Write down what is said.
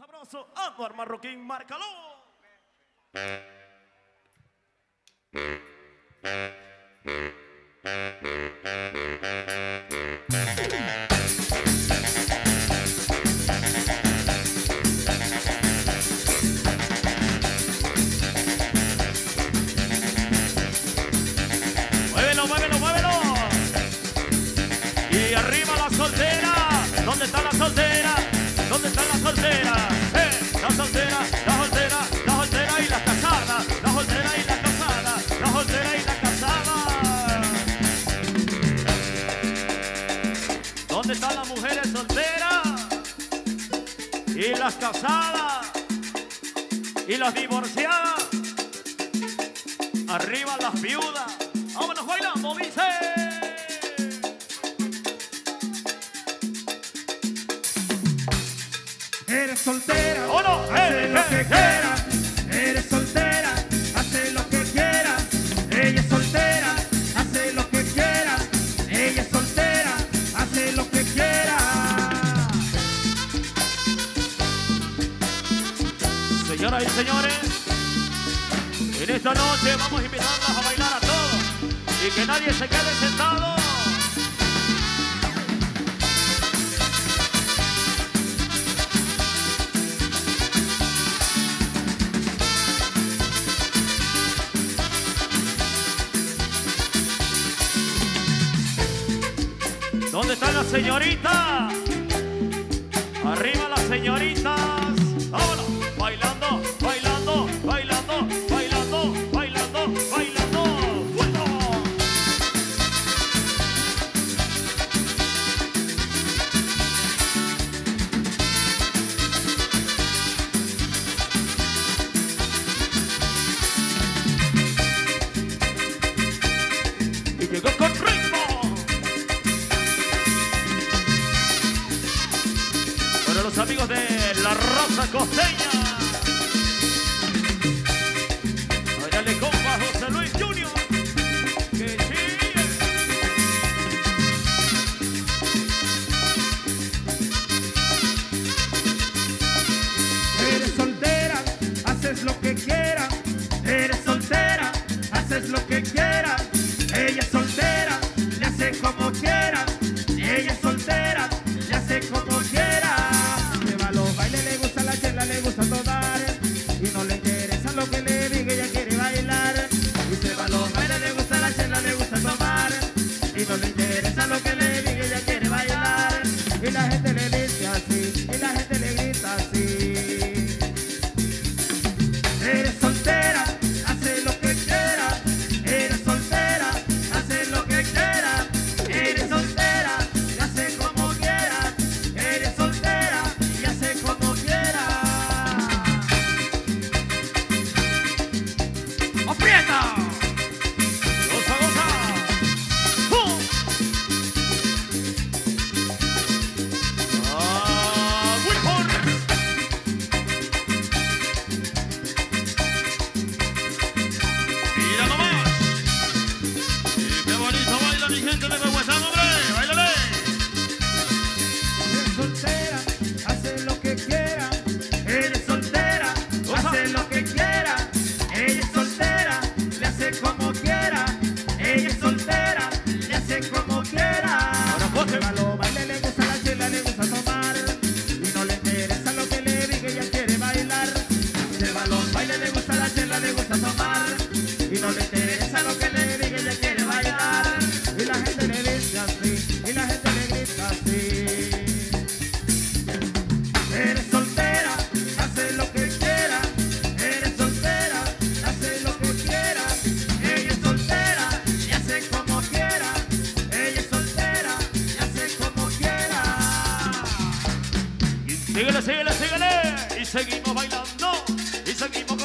sabroso, Anuar Marroquín, márcalo. Muévelo, muévelo, muévelo. Y arriba la soltera. ¿Dónde está la soltera? ¿Dónde está la soltera? ¿Dónde están las mujeres solteras? Y las casadas. Y las divorciadas. Arriba las viudas. Vámonos bailando, dice. Eres soltera, ¡Oh, no! hace ¡Eh, eh, eh! quieras. Eres soltera, Señoras y señores, en esta noche vamos a invitarlos a bailar a todos y que nadie se quede sentado. ¿Dónde están las señoritas? Arriba las señoritas. Amigos de La Rosa Costeña. Bailale compa José Luis Junior. Que chille. Eres soltera, haces lo que quieras. Eres soltera, haces lo que quieras. Ella es soltera, le hace como quiera. Y no le interesa lo que le diga, ella quiere bailar. Y se va a los bailes, le gusta la chela, le gusta tomar. Y no le interesa lo que le diga, ella quiere bailar. Y la gente le dice así, y la gente le grita así. Eres gente de Huehuetán, hombre! ¡Báilale! Eres soltera, hace lo que quiera. Eres soltera, hace lo que quiera. Ella es soltera, le hace como quiera. Ella es soltera, le hace como quiera. Ahora, José. A los bailes le gusta la chela, le gusta tomar. Y no le interesa lo que le diga, ella quiere bailar. A los bailes, le gusta la chela, le gusta tomar. Y no le interesa lo que síguele, síguele. Y seguimos bailando. Y seguimos.